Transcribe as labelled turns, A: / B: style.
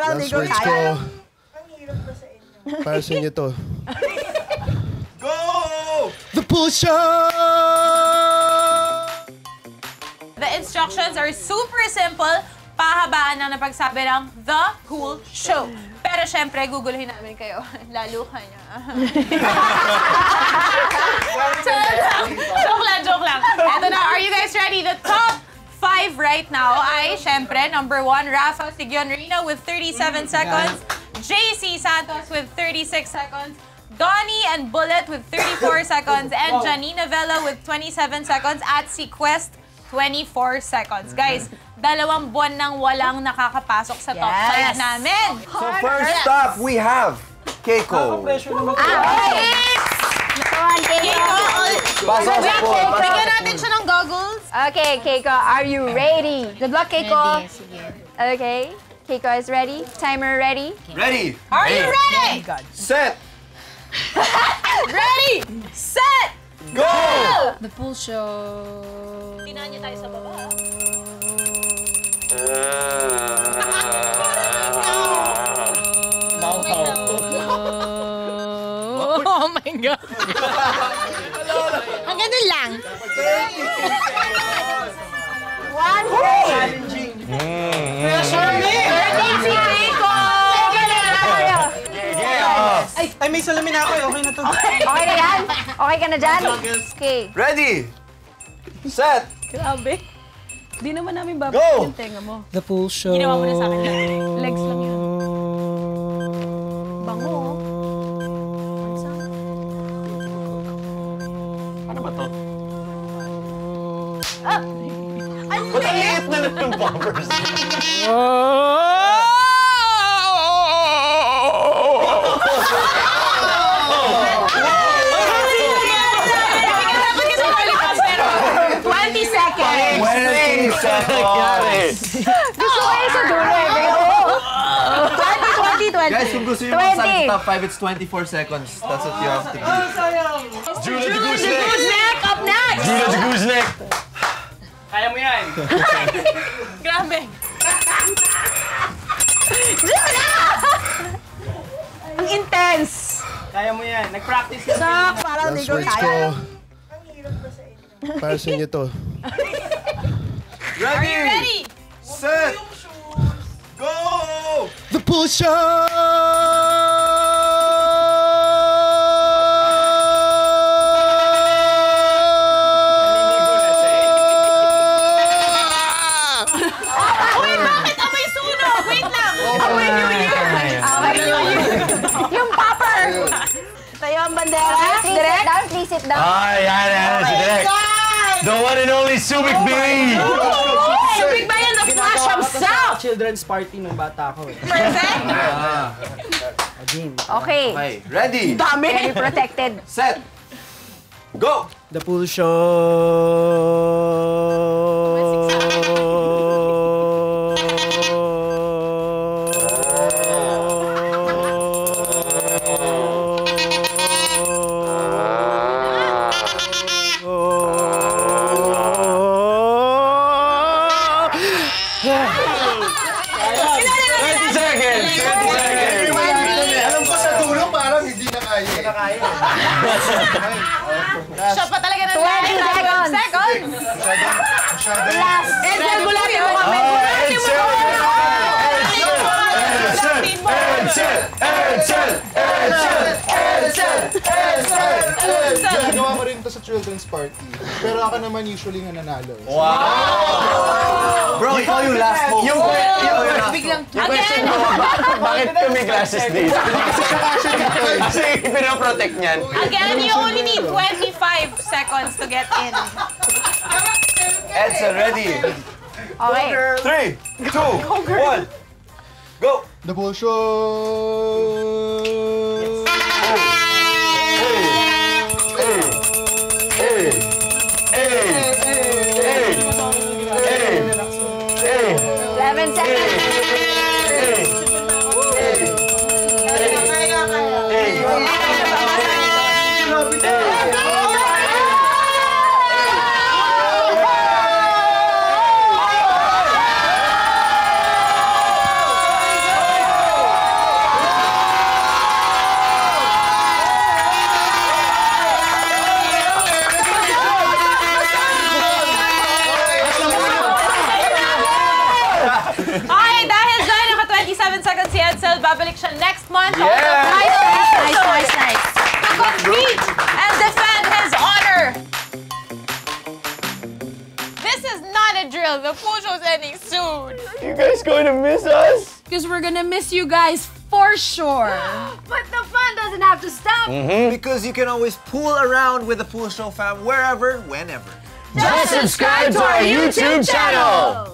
A: parang
B: Last
A: hindi ko
B: words ko, para sa inyo to.
C: Go!
B: The Pool Show!
D: The instructions are super simple. Pahabaan lang na pagsabi ng The Cool Show. Pero syempre, guguluhin namin kayo. Lalo ka niya. joke lang, joke lang. Eto na, are you guys ready? The top five right now ay, syempre, number one, Rafa Sigionrino with 37 seconds. JC Santos with 36 seconds. Donnie and Bullet with 34 seconds. And Janina Vela with 27 seconds. At si Quest, 24 seconds. Guys, dalawang buwan nang walang nakakapasok sa top
A: Yes.
D: 5 namin.
C: So first up, we have Keiko.
D: Keiko,
C: Pasok sa
D: Wait,
C: pool.
D: bigyan natin siya ng goggles.
E: Okay, Keiko, are you ready? Good luck, Keiko. Okay, Keiko is ready. Timer ready.
C: Ready,
D: Are you ready?
C: set,
D: Ready, set,
C: go!
F: The pool show.
D: Tingnan niyo tayo sa baba. Ah.
F: Oh my God.
A: Oh Ang ganun lang.
D: Si Keiko!
G: Ay, may salamin ako eh. Okay na to.
E: Okay na yan? Okay ka na dyan? Okay.
C: Ready, set,
F: Grabe. Di naman namin babalik yung tenga mo.
G: The pool show.
D: Ginawa mo na sa akin.
F: Legs lang yun.
C: Ba't ang liit na lang yung poppers?
D: Dapat kasi malipas, pero 20 seconds.
C: 20 seconds!
E: Gusto ko yun sa dulo eh. Pero,
A: 20, 20, 20.
C: Guys, kung gusto nyo
E: 20.
C: masabi sa top 5, it's 24 seconds. That's what you have to do. Julia the Gooseneck!
G: Kaya.
D: Grabe.
A: Ang intense.
G: Kaya mo yan. Nag-practice ka.
A: Sak, parang hindi ko
B: words ko,
A: kaya.
B: para sa inyo to.
D: Are you ready?
C: Set! Go!
B: The Pool
D: Uy, bakit amoy sunog? Wait lang. Amoy New Year.
E: yung popper!
A: Tayo ang bandera.
E: Please sit down, please sit down.
C: Ah, yan, yan, si Direk. The one and only Subic Billy!
D: Big ba yan? The Flash himself.
G: Children's party nung bata ako eh.
D: Perfect.
E: Okay.
C: Okay, ready,
E: Very protected.
C: set, go!
G: The pool show.
C: Seconds! 20 seconds!
B: Alam ko sa dulo parang hindi na kaya.
D: Siya pa talaga ng
E: 20 seconds. Last.
D: Edsel, gulatin mo kami. Gulatin mo kami.
C: Edsel! Edsel! Edsel!
B: Children's party. Pero ako naman usually nga nanalo. eh.
C: Bro, ikaw yung last mo. Yung, ikaw yung last
D: Biglang,
C: Yung question mo, ba- bakit kami glasses dito? Kasi pinaprotect niyan.
D: Again, you only need 25 seconds to get in.
C: Edsel, ready?
E: Okay.
C: Three, two, one, go!
B: The Bull Show!
E: 11 seconds.
D: Babalik siya next month.
C: Yes!
D: Nice,
F: Nice, nice, nice.
D: To compete and defend his honor. This is not a drill. The pool show's ending soon.
C: You guys going to miss us?
F: Because we're gonna miss you guys for sure.
E: But the fun doesn't have to stop. Mm-hmm.
H: Because you can always pool around with the Pool Show fam wherever, whenever.
C: Just subscribe to our YouTube channel.